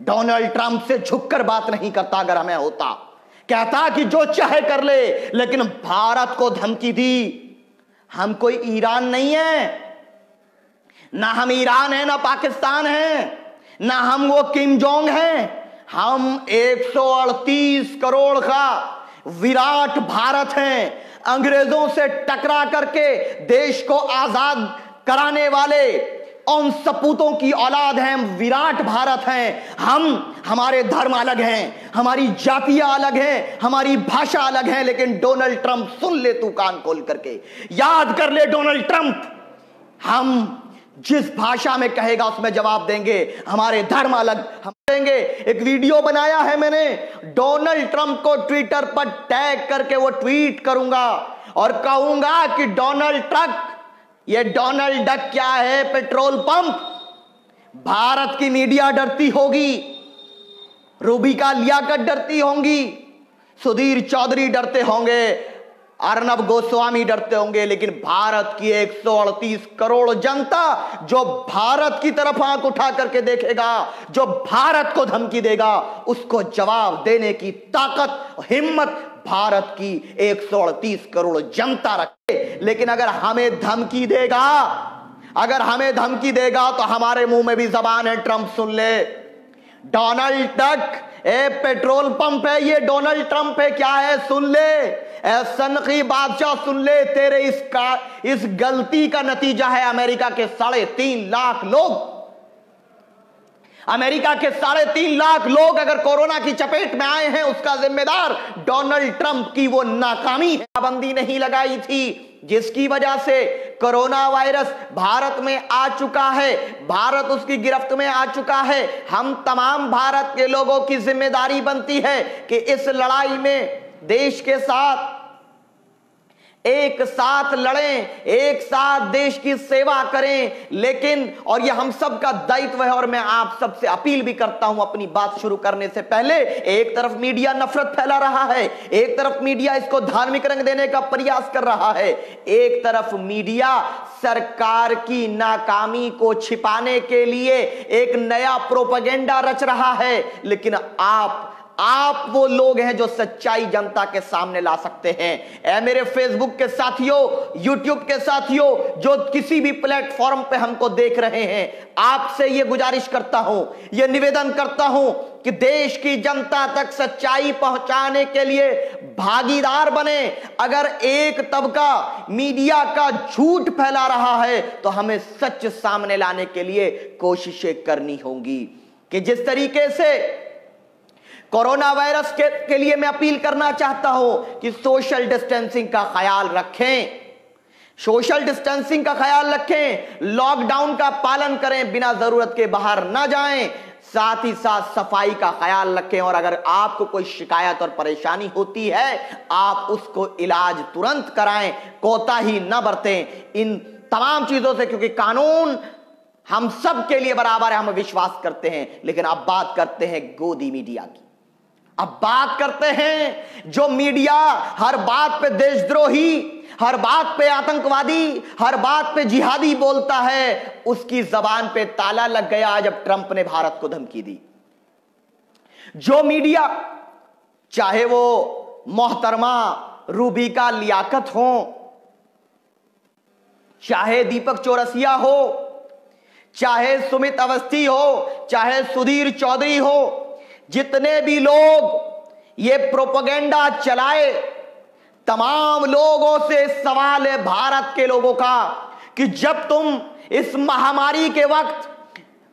Donald Trump से झुककर बात नहीं करता अगर हमें होता। कहता कि जो चाहे कर ले, लेकिन भारत को धमकी दी। हम कोई ईरान नहीं है। ना हम ईरान है, ना पाकिस्तान है, ना हम वो किम जोंग हैं। हम 138 करोड़ का विराट भारत हैं। अंग्रेज़ों से टकरा करके देश को आज़ाद कराने वाले उन सपूतों की औलाद हैं, विराट भारत हैं। हम, हमारे धर्म अलग हैं, हमारी जातियाँ अलग हैं, हमारी भाषा अलग है, लेकिन डोनाल्ड ट्रंप सुन ले तू कान खोल करके। याद कर ले डोनाल्ड ट्रंप। हम, जिस भाषा में कहेगा, उसमें जवाब देंगे, हमारे धर्म अलग, हम देंगे एक वीडियो बनाया है मैंने, डोनाल्ड ट्रंप को ट्विटर पर टैग करके वो ट्वीट करूँगा और कहूँगा कि डोनाल्ड ट्रक ये डोनाल्ड डक क्या है? Petrol pump. भारत की मीडिया डरती होगी। रूबिका लियाकत डरती होंगी। सुधीर चौधरी डरते होंगे। अर्नब गोस्वामी डरते होंगे, लेकिन भारत की 138 करोड़ जनता जो भारत की तरफ़ आँख उठा करके देखेगा, जो भारत को धमकी देगा, उसको जवाब देने की ताकत, हिम्मत भारत की 138 करोड़ जनता रखे। लेकिन अगर हमें धमकी देगा, अगर हमें धमकी देगा तो हमारे मुँह में भी जबान है, ट्रंप सुन ले। डोनाल्ड टक ए, पेट्रोल पंप है, ये डोनाल्ड ट्रंप है, क्या है, सुन ले। सनकी बादशाह सुन ले, तेरे इस का, इस गलती का नतीजा है अमेरिका के साढ़े तीन लाख लोग। अमेरिका के साढ़े तीन लाख लोग अगर कोरोना की चपेट में आए हैं, उसका जिम्मेदार डोनाल्ड ट्रंप की वो नाकामी पाबंदी नहीं लगाई थी, जिसकी वजह से कोरोना वायरस भारत में आ चुका है, भारत उसकी गिरफ्त में आ चुका है। हम तमाम भारत के लोगों की ज़िम्मेदारी बनती है कि इस लड़ाई में देश के साथ एक साथ लड़ें, एक साथ देश की सेवा करें। लेकिन, और यह हम सब का दायित्व है, और मैं आप सबसे अपील भी करता हूँ अपनी बात शुरू करने से पहले, एक तरफ़ मीडिया नफरत फैला रहा है, एक तरफ़ मीडिया इसको धार्मिक रंग देने का प्रयास कर रहा है, एक तरफ़ मीडिया सरकार की नाकामी को छिपाने के लिए एक नया प्रोपगेंडा रच रहा है। लेकिन आप आप वो लोग हैं जो सच्चाई जनता के सामने ला सकते हैं। ए मेरे फेसबुक के साथियों यूट्यूब के साथियों, जो किसी भी प्लेटफॉर्म पे हमको देख रहे हैं, आपसे ये गुजारिश करता हूँ, ये निवेदन करता हूँ कि देश की जनता तक सच्चाई पहुँचाने के लिए भागीदार बने। अगर एक तबका मीडिया का झूठ फैला रहा है तो हमें सच सामने लाने के लिए कोशिशें करनी होंगी। कि जिस तरीके से कोरोना वायरस के, के लिए मैं अपील करना चाहता हूँ कि सोशल डिस्टेंसिंग का ख्याल रखें। सोशल डिस्टेंसिंग का ख्याल रखें लॉकडाउन का पालन करें बिना ज़रूरत के बाहर ना जाएँ। साथ ही साथ सफ़ाई का ख्याल रखें और अगर आपको कोई शिकायत और परेशानी होती है आप उसको इलाज तुरंत कराएँ कोता ही न बरतें। इन तमाम चीज़ों से क्योंकि कानून हम सब के लिए बराबर है हम विश्वास करते हैं लेकिन अब बात करते हैं गोदी मीडिया की। अब बात करते हैं जो मीडिया हर बात पे देशद्रोही, हर बात पे आतंकवादी, हर बात पे जिहादी बोलता है, उसकी जबान पे ताला लग गया जब ट्रंप ने भारत को धमकी दी। जो मीडिया, चाहे वो मोहतरमा, रूबिका, लियाकत हो, चाहे दीपक चौरसिया हो, चाहे सुमित अवस्थी हो, चाहे सुधीर चौधरी हो जितने भी लोग ये प्रोपोगेंडा चलाए, तमाम लोगों से सवाल है भारत के लोगों का कि जब तुम इस महामारी के वक्त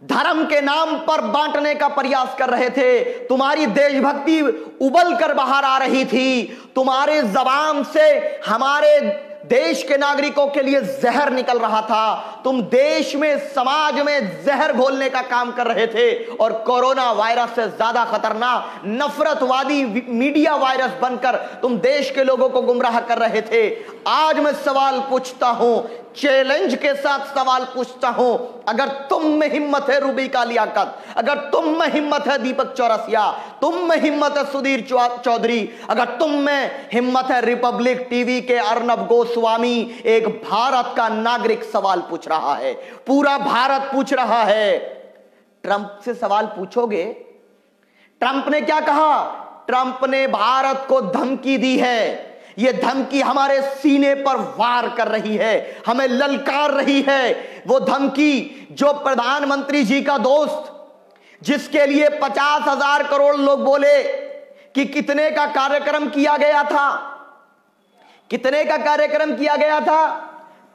धर्म के नाम पर बांटने का प्रयास कर रहे थे, तुम्हारी देशभक्ति उबल कर बाहर आ रही थी, तुम्हारे जबान से हमारे देश के नागरिकों के लिए जहर निकल रहा था। तुम देश में, समाज में जहर घोलने का काम कर रहे थे और कोरोना वायरस से ज़्यादा खतरनाक, नफरतवादी मीडिया वायरस बनकर तुम देश के लोगों को गुमराह कर रहे थे। आज मैं सवाल पूछता हूँ चैलेंज के साथ सवाल पूछता हूँ, अगर तुम में हिम्मत है रूबी का लियाकत, अगर तुम में हिम्मत है दीपक चौरसिया, तुम में हिम्मत है सुधीर चौधरी, अगर तुम में हिम्मत है रिपब्लिक टीवी के अर्नब गोस्वामी, एक भारत का नागरिक सवाल पूछ रहा है, पूरा भारत पूछ रहा है। ट्रंप से सवाल पूछोगे? ट्रंप ने क्या कहा? ट्रंप ने भारत को धमकी दी है। यह धमकी हमारे सीने पर वार कर रही है, हमें ललकार रही है। वो धमकी जो प्रधानमंत्री जी का दोस्त, जिसके लिए पचास हज़ार करोड़ लोग बोले कि कितने का कार्यक्रम किया गया था, कितने का कार्यक्रम किया गया था?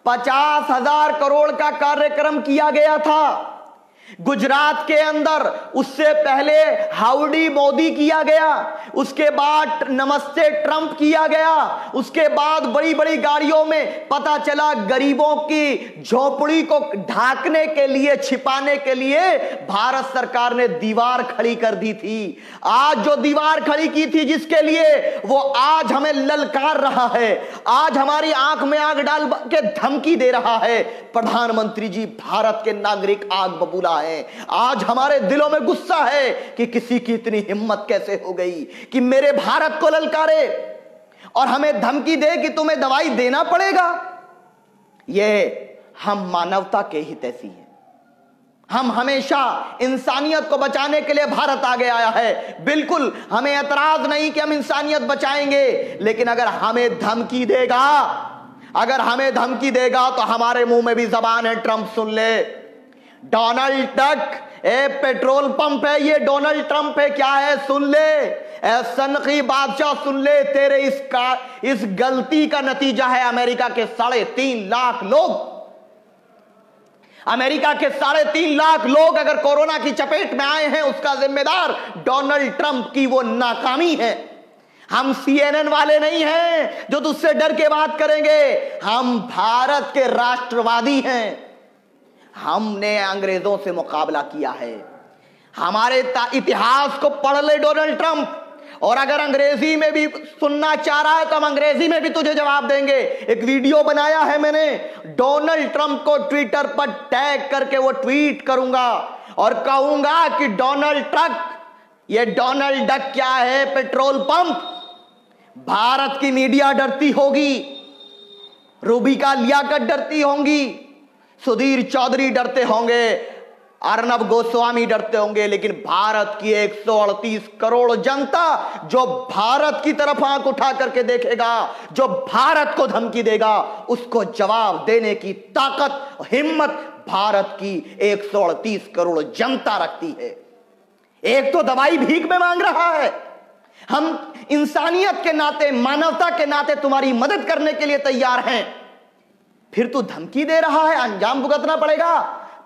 पचास हज़ार करोड़ का कार्यक्रम किया गया था। गुजरात के अंदर उससे पहले हाउडी मोदी किया गया, उसके बाद नमस्ते ट्रंप किया गया, उसके बाद बड़ी बड़ी गाड़ियों में पता चला गरीबों की झोपड़ी को ढाकने के लिए, छिपाने के लिए भारत सरकार ने दीवार खड़ी कर दी थी। आज जो दीवार खड़ी की थी जिसके लिए वो आज हमें ललकार रहा है, आज हमारी आँख में आग डाल के धमकी दे रहा है, प्रधानमंत्री जी, भारत के नागरिक आग बबूला है। आज हमारे दिलों में गुस्सा है कि किसी की इतनी हिम्मत कैसे हो गई कि मेरे भारत को ललकारे और हमें धमकी दे कि तुम्हें दवाई देना पड़ेगा। यह हम मानवता के हित ऐसी है। हम हमेशा इंसानियत को बचाने के लिए भारत आगे आया है। बिल्कुल, हमें एतराज़ नहीं कि हम इंसानियत बचाएँगे, लेकिन अगर हमें धमकी देगा, अगर हमें धमकी देगा तो हमारे मुँह में भी जबान है, ट्रंप सुन ले। डोनाल्ड टक, ए, पेट्रोल पंप है, ये डोनाल्ड ट्रंप है, क्या है, सुन ले। ए सनकी बादशाह, सुन ले, तेरे इस का, इस गलती का नतीजा है अमेरिका के साढ़े तीन लाख लोग। अमेरिका के साढ़े तीन लाख लोग अगर कोरोना की चपेट में आए हैं, उसका जिम्मेदार डोनाल्ड ट्रंप की वो नाकामी है। हम सीएनएन वाले नहीं हैं, जो तुझसे डर के बात करेंगे। हम भारत के राष्ट्रवादी हैं। हमने अंग्रेज़ों से मुकाबला किया है। हमारे इतिहास को पढ़ ले डोनाल्ड ट्रंप। और अगर अंग्रेज़ी में भी सुनना चाह रहा है तो हम अंग्रेज़ी में भी तुझे जवाब देंगे। एक वीडियो बनाया है मैंने, डोनाल्ड ट्रंप को ट्विटर पर टैग करके वो ट्वीट करूँगा और कहूँगा कि डोनाल्ड ट्रक ये डोनाल्ड डक क्या है पेट्रोल पंप? भारत की मीडिया डरती होगी, रूबी रूबिका लियाकत डरती होंगी। सुधीर चौधरी डरते होंगे, अर्नब गोस्वामी डरते होंगे, लेकिन भारत की 138 करोड़ जनता जो भारत की तरफ़ आँख उठा करके देखेगा, जो भारत को धमकी देगा, उसको जवाब देने की ताकत हिम्मत भारत की 138 करोड़ जनता रखती है। एक तो दवाई भीख में मांग रहा है। हम इंसानियत के नाते, मानवता के नाते तुम्हारी मदद करने के लिए तैयार हैं। फिर तू धमकी दे रहा है, अंजाम भुगतना पड़ेगा।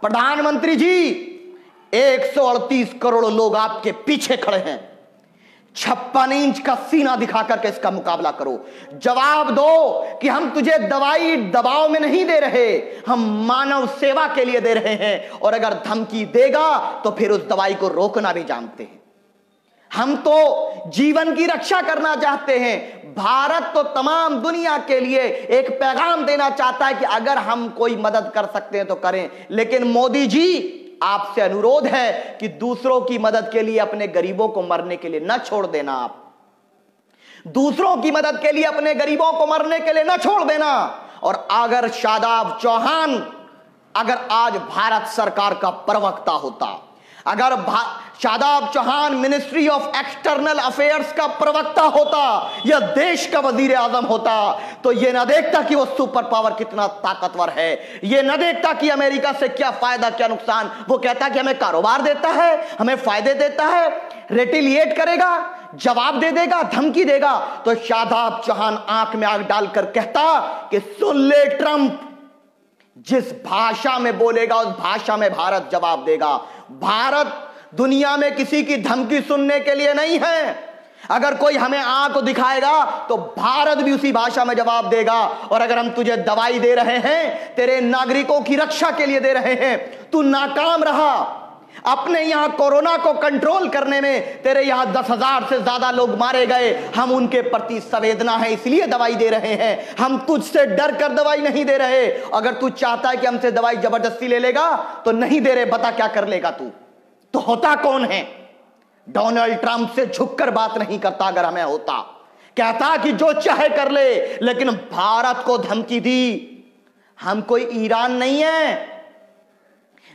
प्रधानमंत्री जी 138 करोड़ लोग आपके पीछे खड़े हैं। छप्पन इंच का सीना दिखा करके इसका मुकाबला करो। जवाब दो कि हम तुझे दवाई दबाव में नहीं दे रहे, हम मानव सेवा के लिए दे रहे हैं। और अगर धमकी देगा तो फिर उस दवाई को रोकना भी जानते हैं। हम तो जीवन की रक्षा करना चाहते हैं भारत तो तमाम दुनिया के लिए एक पैगाम देना चाहता है कि अगर हम कोई मदद कर सकते हैं तो करें। लेकिन मोदी जी, आपसे अनुरोध है कि दूसरों की मदद के लिए अपने गरीबों को मरने के लिए न छोड़ देना आप। दूसरों की मदद के लिए अपने गरीबों को मरने के लिए न छोड़ देना। और अगर शादाब चौहान, अगर आज भारत सरकार का प्रवक्ता होता अगर Shadab Chauhan ministry of external affairs का प्रवक्ता होता, या देश का वज़ीर आज़म होता तो यह ना देखता कि वो सुपर पावर कितना ताकतवर है। यह ना देखता कि अमेरिका से क्या फ़ायदा, क्या नुकसान। वो कहता कि हमें कारोबार देता है, हमें फ़ायदे देता है रेटिलिएट करेगा, जवाब दे देगा, धमकी देगा। तो शादाब चौहान आँख में आग डालकर कहता कि सुन ले ट्रंप, जिस भाषा में बोलेगा, उस भाषा में भारत जवाब देगा। भारत दुनिया में किसी की धमकी सुनने के लिए नहीं है। अगर कोई हमें आँख दिखाएगा तो भारत भी उसी भाषा में जवाब देगा। और अगर हम तुझे दवाई दे रहे हैं, तेरे नागरिकों की रक्षा के लिए दे रहे हैं, तू नाकाम रहा। अपने यहाँ कोरोना को कंट्रोल करने में तेरे यहाँ दस हज़ार से ज़्यादा लोग मारे गए। हम उनके प्रति संवेदना है, इसलिए दवाई दे रहे हैं। हम तुझसे डर कर दवाई नहीं दे रहे। अगर तू चाहता है कि हमसे दवाई ज़बरदस्ती ले लेगा तो नहीं दे रहे, बता क्या कर लेगा तू। तो होता कौन है? डोनाल्ड ट्रंप से झुककर बात नहीं करता अगर हमें होता। कहता कि जो चाहे कर ले, लेकिन भारत को धमकी दी। हम कोई ईरान नहीं है।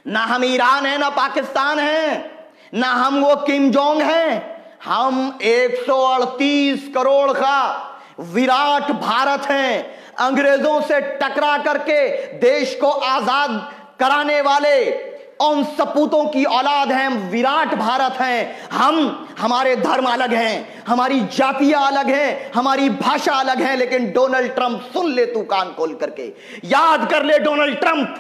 ना हम ईरान है, ना पाकिस्तान है, ना हम वो किम जोंग हैं। हम 138 करोड़ का विराट भारत हैं। अंग्रेज़ों से टकरा करके देश को आज़ाद कराने वाले उन सपूतों की औलाद हैं, विराट भारत हैं। हम, हमारे धर्म अलग हैं, हमारी जातियाँ अलग हैं, हमारी भाषा अलग है, लेकिन डोनाल्ड ट्रंप सुन ले तू कान खोल करके। याद कर ले डोनाल्ड ट्रंप।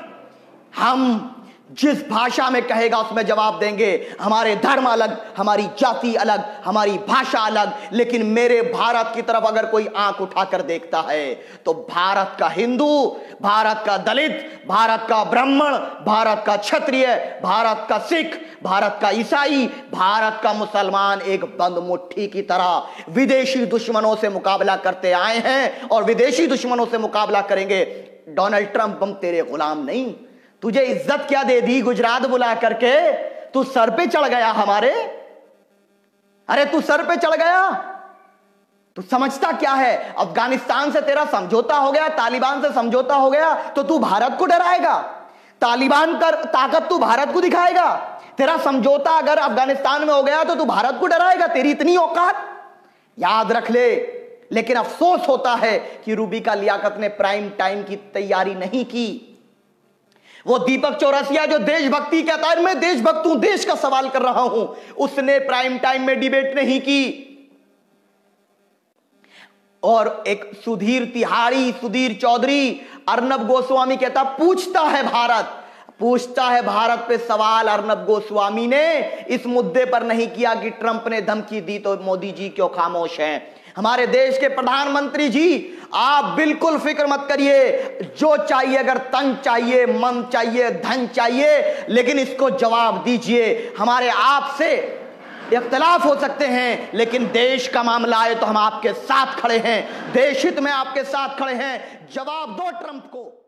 हम जिस भाषा में कहेगा, उसमें जवाब देंगे, हमारे धर्म अलग, हमारी जाति अलग, हमारी भाषा अलग, लेकिन मेरे भारत की तरफ़ अगर कोई आँख उठाकर देखता है तो भारत का हिंदू, भारत का दलित, भारत का ब्राह्मण, भारत का क्षत्रिय, भारत का सिख, भारत का ईसाई, भारत का मुसलमान एक बंद मुट्ठी की तरह विदेशी दुश्मनों से मुकाबला करते आए हैं और विदेशी दुश्मनों से मुकाबला करेंगे, डोनाल्ड ट्रंप, हम तेरे गुलाम नहीं। तुझे इज़्ज़त क्या दे दी गुजरात बुला करके? तू सर पे चढ़ गया हमारे। अरे तू सर पे चढ़ गया? तू समझता क्या है? अफ़गानिस्तान से तेरा समझौता हो गया, तालिबान से समझौता हो गया तो तू भारत को डराएगा। तालिबान कर, ताकत तू भारत को दिखाएगा। तेरा समझौता अगर अफ़गानिस्तान में हो गया तो तू भारत को डराएगा। तेरी इतनी औकात। याद रख ले। लेकिन अफसोस होता है कि रूबी का लियाकत ने प्राइम टाइम की तैयारी नहीं की। वो दीपक चौरसिया जो देशभक्ति कहता है मैं देशभक्त हूँ देश का सवाल कर रहा हूँ, उसने प्राइम टाइम में डिबेट नहीं की। और एक सुधीर तिहाड़ी सुधीर चौधरी अर्नब गोस्वामी कहता, पूछता है भारत, पूछता है भारत पे सवाल अर्नब गोस्वामी ने। इस मुद्दे पर नहीं किया कि ट्रंप ने धमकी दी तो मोदी जी क्यों खामोश हैं? हमारे देश के प्रधानमंत्री जी, आप बिल्कुल फ़िक्र मत करिए। जो चाहिए, अगर तंग चाहिए मन चाहिए, धन चाहिए, लेकिन इसको जवाब दीजिए। हमारे आपसे इख्तलाफ हो सकते हैं, लेकिन देश का मामला आए तो हम आपके साथ खड़े हैं। देश हित में आपके साथ खड़े हैं। जवाब दो ट्रंप को।